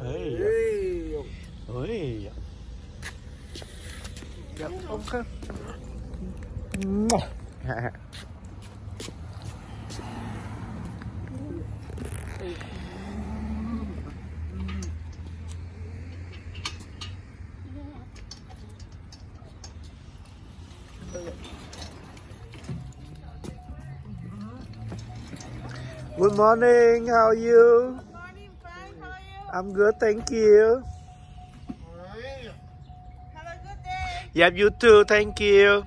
Hey. Hey. Yep, không? Mwah. Good morning, how are you? I'm good, thank you. Have a good day. Yep, you too, thank you.